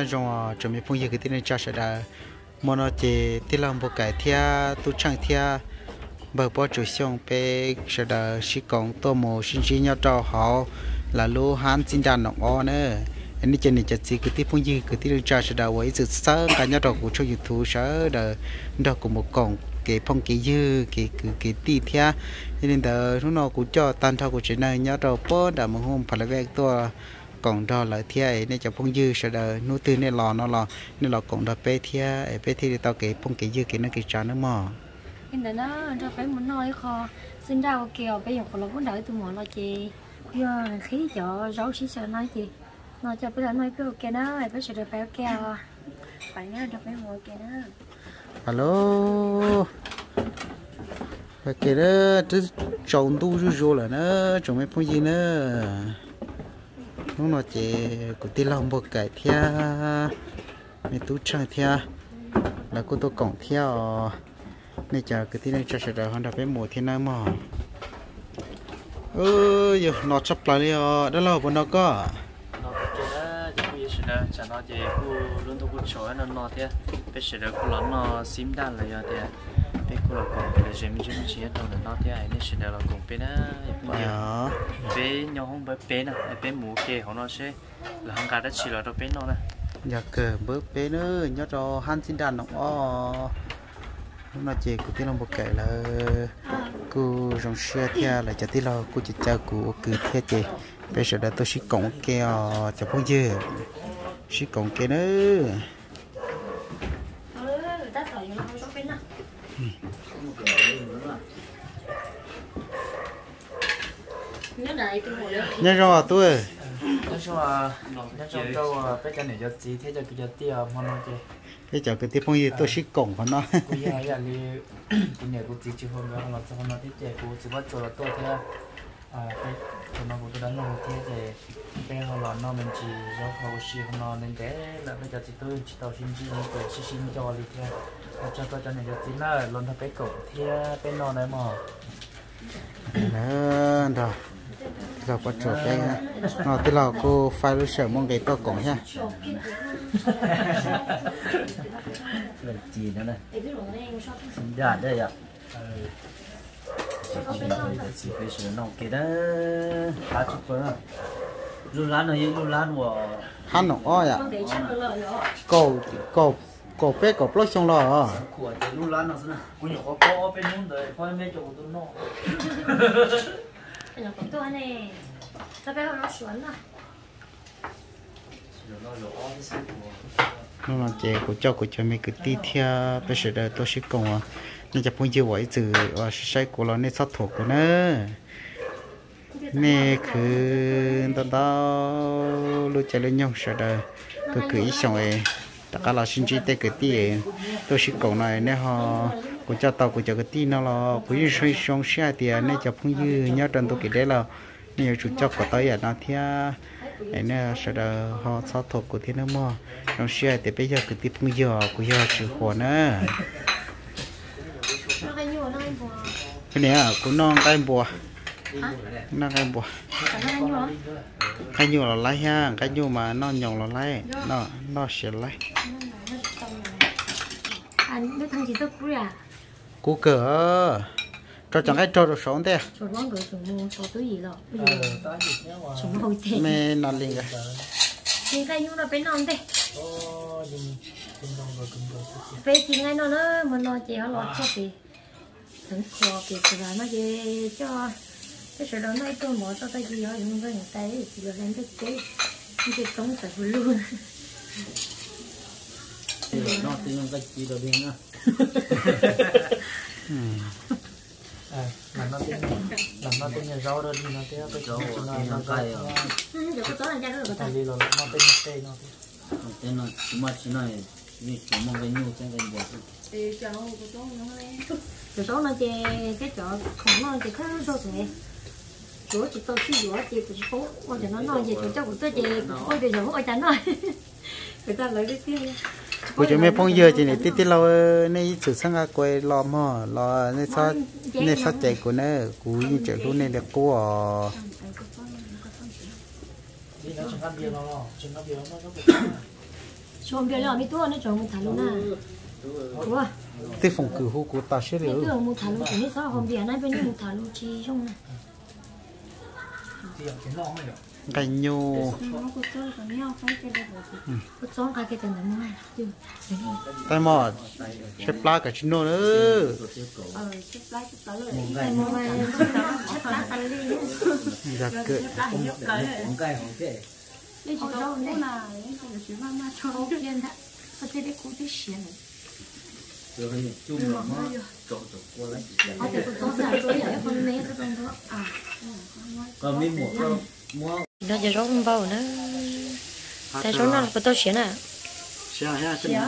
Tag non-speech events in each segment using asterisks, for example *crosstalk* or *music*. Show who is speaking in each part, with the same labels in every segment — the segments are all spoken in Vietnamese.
Speaker 1: nhân trong ờ, chuẩn bị phong gì cái tên này cho sẽ là mà nó chỉ tin làm bộ cái thia tu chẳng thia bờ bỏ chủ xong pe sẽ là sĩ công tô mồ sinh sĩ nhau cho họ, là lô hán xin đàn nọng o nữa anh trên này chỉ cái tin phong gì cái tin cho sẽ là với sự sơ cả nhau đó của cho youtube sơ là đó của một cổng cái phong cái dư, cái cái cái tì thia. Nên là lúc nào cũng cho tan thao của chuyện này nhau đó bỏ đã một hôm phải là về ตัว còn đó là thia ấy nên cho phong dư sẽ là nô tư nên lò nó lò nên lò còn đó bé thia bé thia thì tao cái phong cái dư cái nó cái trà nó mò.
Speaker 2: Hiện tại nó cho phải muốn nói kho. Xin ra kèo bây giờ còn là muốn đợi tụi mỏ lo chị giờ khí cho rau xí sợ nói chị nó cho bây giờ nói cái ok đó bây giờ được phải kèo phải nhớ được phải mua kèo đó.
Speaker 1: Alo. Phải cái đó chứ trồng tu rú rú là nó trồng mấy phong gì nữa nó nó chỉ của tí lòng bộ cái thia. Mẹ tú trang thia. Là cô tôi cổng thia này chờ cái tí này chờ chờ đợi hơn đập với mùa thiên nam mò ơ giờ nó chấp lại đi đó là bọn nó có
Speaker 3: chả cái gì. Nó chỉ cô luôn tôi cũng chối nó nó thế bây giờ cô nó nó sim đan lại rồi thế bây cô là còn cái gì mình chưa chia đâu nó thế này nên sẽ là cùng bên đó
Speaker 1: dạ
Speaker 3: bên nhau không bên bên nè bên mũ kia họ nó sẽ là hàng cả đã chỉ là đâu bên nó nè
Speaker 1: dạ cờ bước bé nữa nhớ cho han xin đàn nó nó chỉ của tí lòng bộ cái là cô trong xe theo là cho tí lo cô chỉ cho cô cứ theo chị bây giờ đã tôi sẽ cổng keo cho phong dư sẽ cổng keo nữa
Speaker 2: người ta thở nó không có bên nào nhớ đợi tụi mỏ
Speaker 1: nhớ rồi tôi.
Speaker 3: Là nói chung câu bây giờ này cho gì thế cho cái cho tiêu mà nó chơi
Speaker 1: bây giờ cái tí phong dư tôi sẽ cổng của nó.
Speaker 3: Cô giờ giờ đi cô nhà cô chỉ chỉ hôm đó là hôm đó tiếp theo cô chỉ bắt cho là tôi thế à. Cái cho nó cũng đánh nó thế thì bây giờ là nó mình chỉ do sĩ hôm nó nên thế là bây giờ chỉ tôi chỉ tao xin chỉ mình tôi chỉ xin cho đi thế. Cho tôi cho này cho tí là lần thứ cái cổ thế bên nó này mà.
Speaker 1: Nữa rồi giờ bắt đầu cái nó tí là cô phải lúc sợ mong cái tôi cổng ha
Speaker 4: là gì nữa này ra đây ạ.
Speaker 2: Có
Speaker 4: chỉ phải sửa nông kia đó. Ba chục bữa lu lan rồi lu lan của
Speaker 1: hắn nó oi à
Speaker 2: rồi
Speaker 1: cầu cầu cầu bé cầu plot xong rồi
Speaker 4: của cái lu lan nó nào. Cũng nhiều có có bên นู้น rồi có mấy chỗ tôi nó *laughs*
Speaker 2: 有咁多呢，特別係攞水
Speaker 4: 啦。nó chế của
Speaker 1: cho của cho mấy cái tí theo bây giờ đây tôi sẽ cùng à nên chụp những cái từ và sai của nó nên sát thủ của nó. Cứ đó đó lúc chạy lên nhau sợ đời tôi cứ ý xong ấy cả là xin chỉ tới cái tí tôi xin cầu này nè họ của cha tàu của cha cái tí nó là của những sông sông xe thì nè cha phong như nhớ trên tôi cái đấy là nhiều chủ cho của tôi à nó thì ấy nè sau đó họ sao thuộc của thế nó mò sông xe thì bây giờ cái tí phong giờ của giờ chịu khó nữa
Speaker 2: cái
Speaker 1: này cũng của non tay bùa nó cái bùa.
Speaker 2: Nó cái
Speaker 1: cái nhu là lấy ha cái nhu mà nó nhồng là lấy nó nó sẽ lấy
Speaker 2: à biết thằng chị rất vui à.
Speaker 1: Cú cỡ cho chẳng cái cho được sống thế
Speaker 2: gì
Speaker 3: gì
Speaker 2: hồi tiền
Speaker 1: mẹ nó liền cái
Speaker 2: cái nhựa nó bên non thế. Về thì ngay nó nó mình lo chị họ lo cho thì thằng thì thì là nó về cho cái sự đó nói tôi mở cho cái gì họ không có những cái thì là làm cái cái cái sống phải luôn.
Speaker 4: Nó tiếng cái gì đầu tiên á
Speaker 3: à làm nó tên làm nó tên nhà rau đó đi *laughs* nó thế cái chỗ nó nó cái
Speaker 2: được cái đó là ra cái
Speaker 3: cái đi rồi nó tên nó
Speaker 4: tên nó chỉ mà chỉ nói vì chỉ mong cái nhu tên cái gì
Speaker 2: thì chỗ của chỗ nó chỗ nó chơi cái chỗ không nó chơi khác nó rồi chỗ chỉ tôi chỉ chỗ chỉ của phố ôi trời nó nói gì chỗ chỗ của tôi chơi ôi trời trời ôi trời nói. *laughs* Người ta lấy cái kia
Speaker 1: của chúng mẹ phong giờ chỉ này tí tí lâu này sự sang cái quay lo mò lo này sao này sao chạy của nó cú như chạy luôn này được cô à
Speaker 3: chẳng ăn bia
Speaker 2: là mi tua nó chọn một thằng luôn à. Ủa?
Speaker 1: Thế phòng cử hô của ta sẽ được.
Speaker 2: tua một thằng luôn chỉ sao hôm bia này bên một thằng luôn chi trong này
Speaker 3: thì ở trên lon này rồi
Speaker 1: cái nhô.
Speaker 2: Nó có chơi còn nhau phải cái đấy
Speaker 1: chép xếp lá cả chín nô nữa
Speaker 2: xếp lại xếp tới rồi cái mua này xếp lá tay đi
Speaker 1: dạ cự
Speaker 4: không cay không kệ
Speaker 2: đi chỉ đâu nữa là cái cái chuyện mà mà cho
Speaker 4: rồi hình chung là nó trộn trộn qua lấy
Speaker 2: còn à.
Speaker 4: mình một đâu mua.
Speaker 2: Nó giờ rốt bao nữa tại số nào của tôi xỉa nè?
Speaker 1: Xỉa ha
Speaker 2: xỉa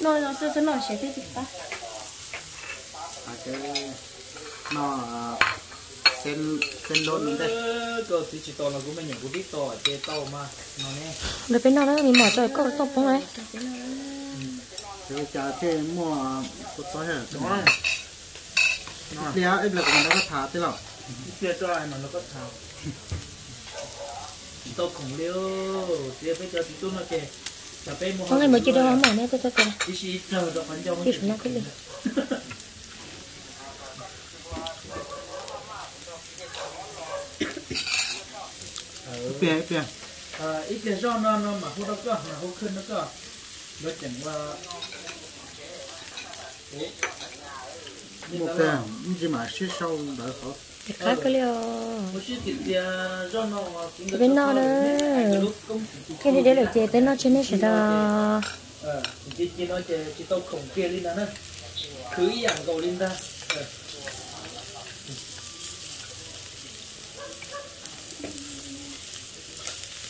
Speaker 2: nó nó sẽ sẽ nó thế gì ta?
Speaker 1: À cái nó à, sen sen lốt luôn đấy
Speaker 3: cơ thì là cũng mình nhận cũng chế to mà nó nè.
Speaker 2: Nó bên nó đó mình mở trời có to không đấy
Speaker 1: cái chả thế mua cốt sỏi hết
Speaker 3: rồi đi
Speaker 1: á em là cũng đã thả thế nào
Speaker 3: chưa cho ai mà nó có thả tôi cũng liêu liêu bây giờ thì tôi nó
Speaker 2: kì không ai mới chỉ đâu mà mẹ tôi tôi kì
Speaker 3: đi
Speaker 2: xuống nó cái gì
Speaker 1: bia bia
Speaker 3: ít tiền rau nó nó mà hút nó cơ mà hút khơi nó cơ nó chẳng qua
Speaker 1: một cái không chỉ mà xí sâu đỡ khó
Speaker 3: thì khác cái liệu
Speaker 2: bên nó đó cái này để là chế bên nó trên đấy sẽ
Speaker 3: đó chỉ chỉ nói chế chỉ tao khổng kia lên đó nữa cứ dạng cầu lên ra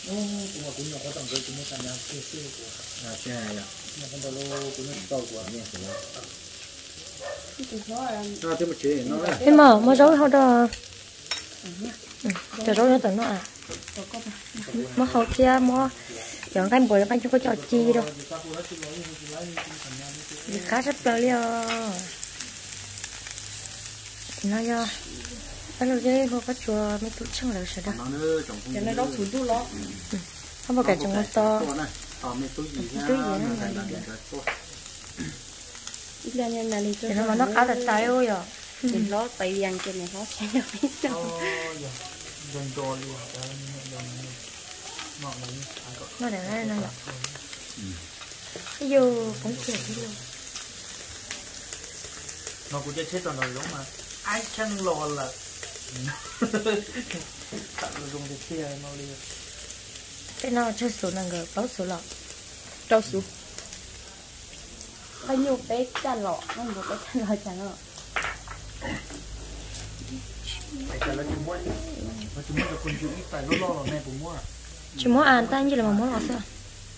Speaker 3: cũng mà cũng nhỏ có tầm cái cũng một tầm nhau siêu siêu của
Speaker 4: là xe này
Speaker 3: lô cũng một tàu của
Speaker 4: thế mà
Speaker 1: mà rối họ đó chờ rối
Speaker 2: nó tận nó à. Mà họ kia mà chọn cái bồi cái chưa có cho chi đâu. Khá rất là liêu. Nó do bắt đầu dây vô bắt chùa mới tụ chân là sẽ đặt cho nó ừ, đó thủ tu lọ không bao cả chồng nó to túi gì nữa Ila nó na le. Ila mana kala tayo ya. Ila pa yang ke ne ho che no bi so. Ya. Don do lu ha da ni don ni. Mo na ni ka ko. Mo na na na. Yo, cũng kẹt luôn. Nó cũng chết chết toàn rồi đúng mà. Ai chăng lò là *laughs*
Speaker 1: tặng dùng cái kia
Speaker 3: nó liền. Cái nào
Speaker 2: chơi số năng ngờ báo số lọ. Trao số. Ừ. หวัดต่อ
Speaker 1: to này to mấy túi gì nha
Speaker 2: Túi gì
Speaker 1: nó
Speaker 2: nữa
Speaker 1: thành
Speaker 2: mà
Speaker 1: là
Speaker 2: đi.
Speaker 1: điện thoại to
Speaker 2: เดี๋ยวมันต้องเอาแต่ตายโอ้ยอ่ะ
Speaker 5: nó bị dằn trên này nó sẽ được biết đâu
Speaker 3: Ồ, dạ. Dần trò luôn Đấy, dần ngọn này ăn cọ
Speaker 2: มาเดี๋ยวได้นั่นแหละอยู่ผมเกลียดที่เลย
Speaker 3: nó cũng chưa chết toàn rồi đúng mà ai chăng lò là tặng được dùng cái kia mau đi
Speaker 2: เป็นนอชื่อสูนังเกอเป้าสูหรอก
Speaker 5: đâu xuống bao nhiêu bé cha lọ nó một cái cha lọ chẳng lọ
Speaker 3: tại cả là chúng mua nó chúng mua được con chữ ít tại nó lo là này cũng mua à
Speaker 2: ชิมออ่านตั้งยี่เลยมาหมอหรอเสื้อ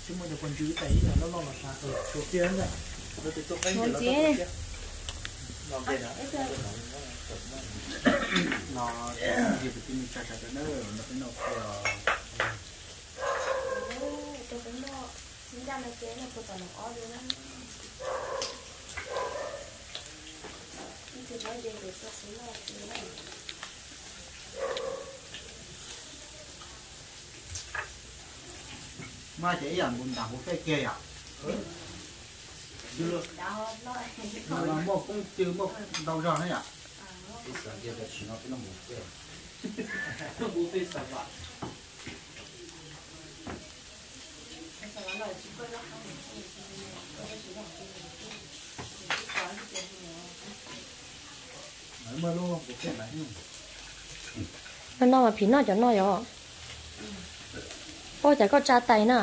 Speaker 3: chúng mua được con chữ tại là nó lo là sao ở chỗ kia rồi nó từ chỗ cái
Speaker 5: Con
Speaker 3: nó
Speaker 5: chữ
Speaker 3: chỗ
Speaker 5: này.
Speaker 3: kia nó kia đó
Speaker 1: nó gì phải mà chỉ là muốn đào cái kia à?
Speaker 3: Chưa.
Speaker 1: Là một cũng chưa một đầu rồi đấy à
Speaker 4: cái kia là chỉ nó cái nó một cái
Speaker 3: nó
Speaker 1: một cái
Speaker 2: nó mà phí nó cho nó rồi ô chả có cha tay nè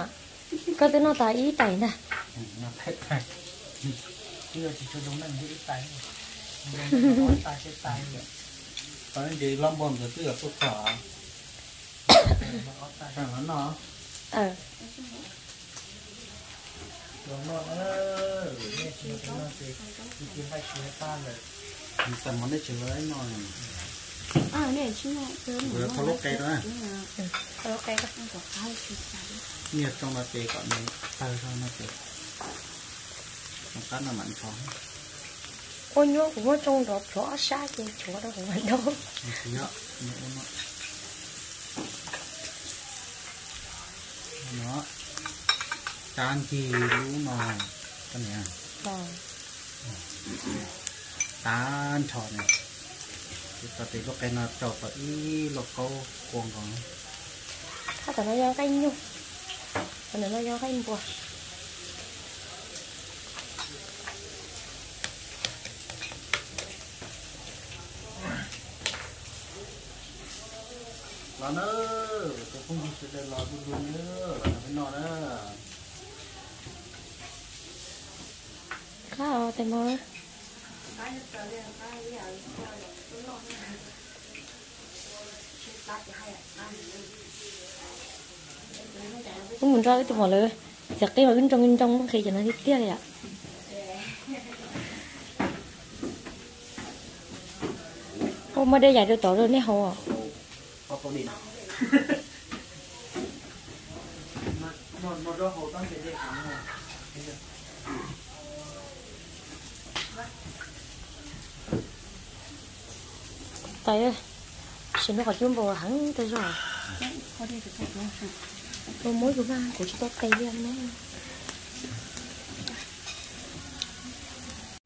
Speaker 2: có tới nó tay ý tay nè
Speaker 1: nó tay
Speaker 3: tay chưa chỉ cho đúng là nghĩ tay tay cái tay nữa
Speaker 1: còn cái gì lâm bồn rồi cứ là tôi
Speaker 3: thở
Speaker 1: thằng nó nó
Speaker 2: ờ
Speaker 3: nó nó ơi nghe chuyện nó thì chuyện hai chuyện ta
Speaker 1: tầm món
Speaker 5: này chứa ấy nồi. À này chứ này chứa nữa có cây đó
Speaker 1: à? Có lúc cây đó
Speaker 5: không có hai chữ
Speaker 1: nhiệt trong là tê còn này tay trong là tê còn cắt là mặn
Speaker 2: chóng ôi nhớ cũng nó trong đó rõ xa chứ chỗ đó của
Speaker 1: mình đâu. Nhớ nhớ. Nó nó tan chi lú nồi cái này
Speaker 2: à?
Speaker 1: tan tròn này. Chúng ta thấy lúc cái nó trộn và ý lọc câu cuồng còn
Speaker 2: ta cần nó giao canh nhung cần nó giao canh
Speaker 1: buồn nó nữa tôi không biết sẽ lo luôn luôn nữa. Nó phải nó nữa.
Speaker 2: Khá rồi tay mới cũng mình ra cái mà lời giặt cái mà bên trong bên trong khi cho nó đi này ạ. Ô mới đây giải được tổ rồi, nè, hồ à ơi xin nó khỏi chung bò hẳn tới rồi. Tôi mới của ba của chị tốt tay đi anh đấy.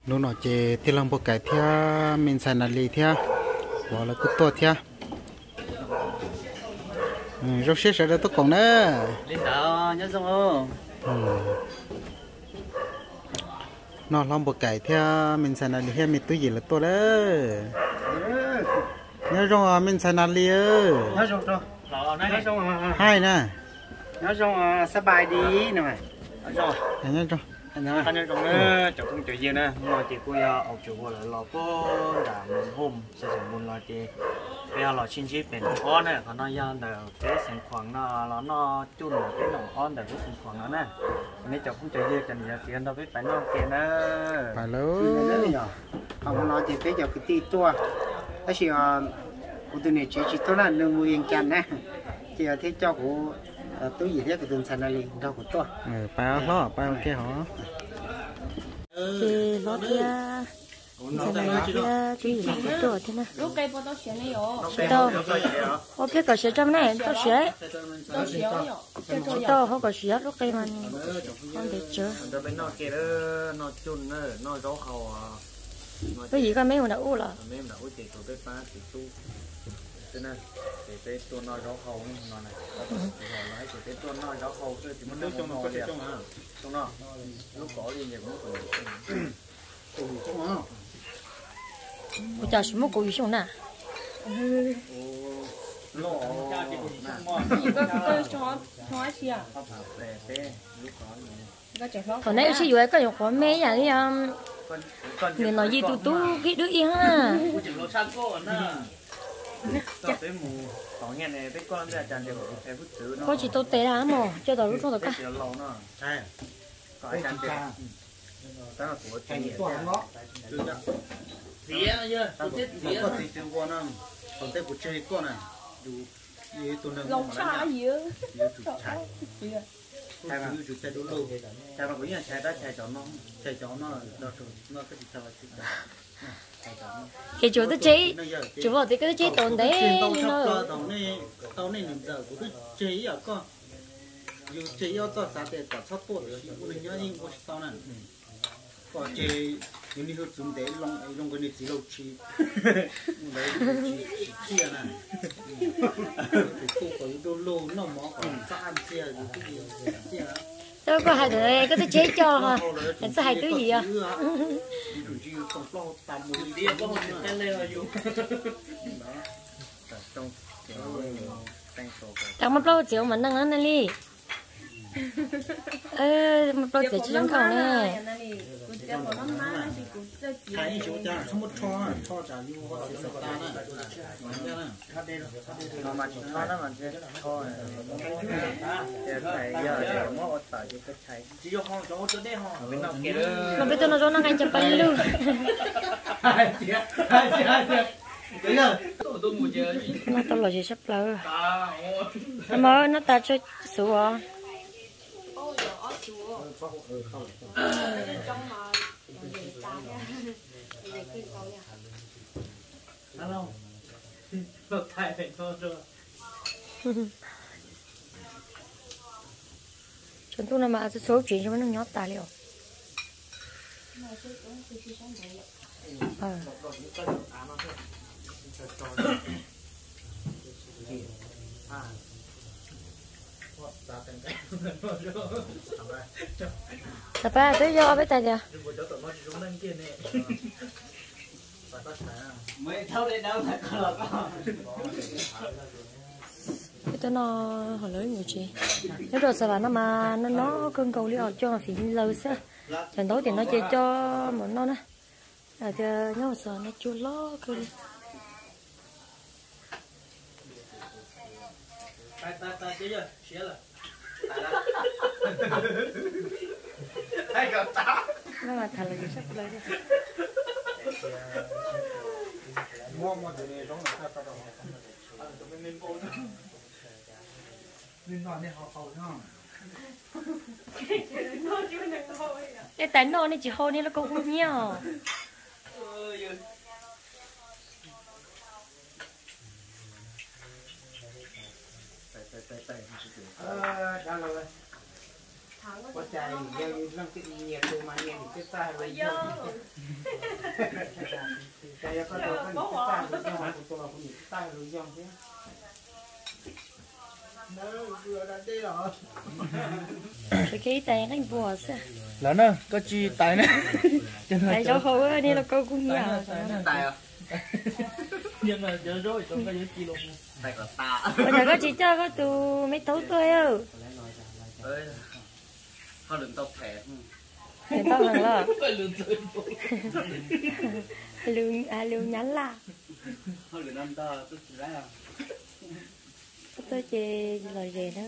Speaker 1: Lúc nào chị thì làm bộ cái thia mình xài là lì thia. Bỏ là cứ to thia. Ừ, rau xếp sẽ ra tốt còn nữa
Speaker 4: lên đó nhớ xong không?
Speaker 1: Ừ. nó làm bộ cái thia mình xài là lì thia mình túi gì là to đấy nhớ rồi à mình lì ơi
Speaker 3: nó xong rồi
Speaker 4: lọ
Speaker 3: nó xong rồi
Speaker 1: hai nè.
Speaker 3: Xong rồi sắp bài đi nè mày.
Speaker 1: Nhớ rồi
Speaker 3: anh ơi. Trong nữa chồng không chịu gì nè mà chị cô ya chủ của lại lò cô đã hôm sẽ dùng muốn là bây giờ là xin chỉ bên con nè còn nó ya là cái sinh khoản nó nó nó chun là cái nòng con để cái khoản nó nè. Nên chồng không chịu gì cần giờ tiền đâu biết phải nó kia nè
Speaker 1: phải
Speaker 6: nhở họ nói thì bây giờ cái tí tua cái gì à của tôi này chỉ chỉ tôi là mua yên chăn nè. Chỉ là thế cho của tôi gì thế cái từng sản này đâu của tôi
Speaker 1: ừ, phải lo phải ok hả?
Speaker 2: Thì nó kia thế này kia cái gì nó cái chỗ thế này
Speaker 5: lúc cây bao tao xé này rồi
Speaker 2: đâu có biết có sữa trong này
Speaker 5: cho cho
Speaker 2: tao không có sữa lúc cây mà không
Speaker 3: kia khẩu à
Speaker 2: cái gì cái mấy người đã u là
Speaker 3: mấy em đã ôi chị tụi bé phá thì tu thế này. Thì cái tuôn nói đó hầu này. Nói này nói thì cái tuôn nói đó hầu thì muốn nước trong nó đẹp. trong nó lúc có gì nhiều
Speaker 5: cũng được. Trong nó
Speaker 3: bây giờ chúng có
Speaker 5: gì không nè nó
Speaker 2: hồi nãy chị vừa cái nhiều khó mê nhà đi um người nói gì tụt tụt cái đứa yên ha
Speaker 3: có
Speaker 2: chỉ tôi tế là mò cho tao lúc đó cả
Speaker 4: dĩa tôi tết dĩa,
Speaker 2: thì chủ tôi chế chủ vào thì cái chế tồn đấy
Speaker 1: tao
Speaker 2: nhưng nó
Speaker 1: tao này nằm giờ của tôi chế à con. Dù chế yêu tao sao để tao sắp tốt. Thì cũng đừng nhớ nhưng của tao này có chế những đi hút chúng để long long cái này chỉ lâu chi *laughs* đấy chỉ chỉ à này thì tôi có đôi lâu nó mỏ còn sao ăn chia gì cái gì? Chia
Speaker 2: tôi có hai đứa cái tôi chế cho hả anh sẽ hai thứ gì à?
Speaker 4: dĩa một
Speaker 2: tao bao chiều mà năng năng đi chiều chỉ không cầu nè.
Speaker 1: Thấy chỗ cha không một cho cho trả như họ sẽ ta nè
Speaker 3: nó mà nó nó chơi
Speaker 4: tôi
Speaker 2: bây giờ nó nó ngay chụp bánh luôn.
Speaker 4: Hai chị hai chị hai chị đấy là tôi tôi ngồi chơi gì
Speaker 2: nó tao lo gì không lỡ
Speaker 4: à
Speaker 2: nó mới nó ta cho số à
Speaker 4: alo được thầy phải cho rồi
Speaker 2: chúng tôi là mà số chuyện cho nó nhót tài liệu ờ tập ba, tới do với tài liệu
Speaker 4: mới thâu đến đâu là có là có
Speaker 2: cái tôi nó hồi lớn nhiều chị. Nếu rồi sao là nó mà nó nó cơn cầu liệu cho mà phí lâu sẽ trận đấu thì nó chơi cho mà nó nè. À thì sợ nó chưa lo cơ đi.
Speaker 4: Tay tay tay chứ giờ xé là *laughs*
Speaker 3: hay gặp ta
Speaker 2: nó mà thật là gì sắp lấy đi
Speaker 6: mua một cái đó là sao đâu
Speaker 3: nên nói nên họ họ nó
Speaker 2: cái tánh nó này chỉ hô này nó cũng không nhiều
Speaker 6: ờ đó là có chạy dân năng cái nhiệt độ mà nhiệt cái ta rồi. Dân chạy có đâu có cái ta rồi tôi là cũng nhiệt ta rồi đi rồi
Speaker 2: rồi. Cái tay nó bùa sẽ
Speaker 3: là nó có chi tài nữa.
Speaker 2: Tại chỗ hô này nó cũng không nhiều
Speaker 4: tay à *laughs*
Speaker 3: nhưng mà giờ rồi tôi có những kilo
Speaker 4: tay của ta
Speaker 2: bây giờ có chỉ cho có tụ mấy tấu tôi ơ
Speaker 4: ơi họ đừng tộc thẻ.
Speaker 2: Là
Speaker 3: phải lượn chơi
Speaker 2: lương à lương nhắn là
Speaker 4: họ đừng ăn to tôi chỉ ra
Speaker 2: tôi chỉ lời về nó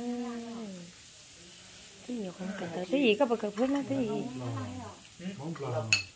Speaker 2: cái nhiều không cần tới. Cái gì có bậc cập nó cái gì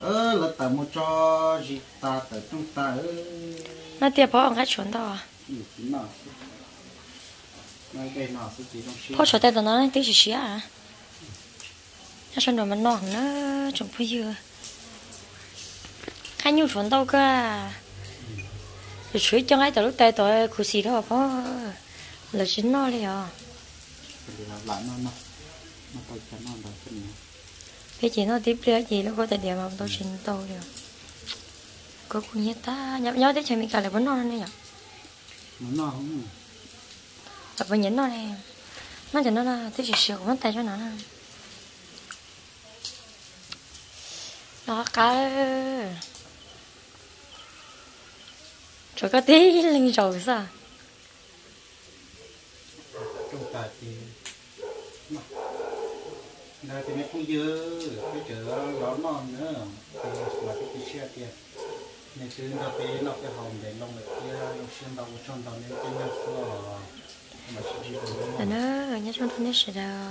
Speaker 1: ơ là tờ một cho gì? Ta tờ trong ta ơ.
Speaker 2: Nó tiệp bỏ cái chuẩn đó à?
Speaker 1: Nói
Speaker 2: bỏ chuẩn tay tao nó tí chỉ xí à? Nó chuẩn đồ mà nọ nó chuẩn phu dừa khai nhiêu chuẩn đâu cơ à? Rồi chuối cho ngay từ lúc tay tôi cụ xì đó bỏ là chính nó đi à
Speaker 1: thì là lại nó nó. Nó tôi cho nó là cái này
Speaker 2: cái chị nó tiếp lừa gì nó có thể điểm mà tôi xin tôi được có cũng như ta nhớ nhớ tới chơi mình cả lại vẫn non này nhở
Speaker 1: nó nó không
Speaker 2: tập vẫn nhấn nó này nó cho nó là tới chỉ sửa của tay cho nó nó cá. Rồi có tí *laughs* linh rồi sao?
Speaker 1: Ta thì nó đây thì nó không dơ. Cái chợ đó non nữa. Là cái cái xe kia. Này chứ nó bé nó cái hồng để lông lại kia. Lông xuyên đầu trong đầu nên cái xưa. Mà chỉ
Speaker 2: Rồi nó nhớ trong thân nó sẽ đâu